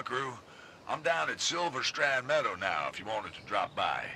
Buckaroo. I'm down at Silver Strand Meadow now if you wanted to drop by.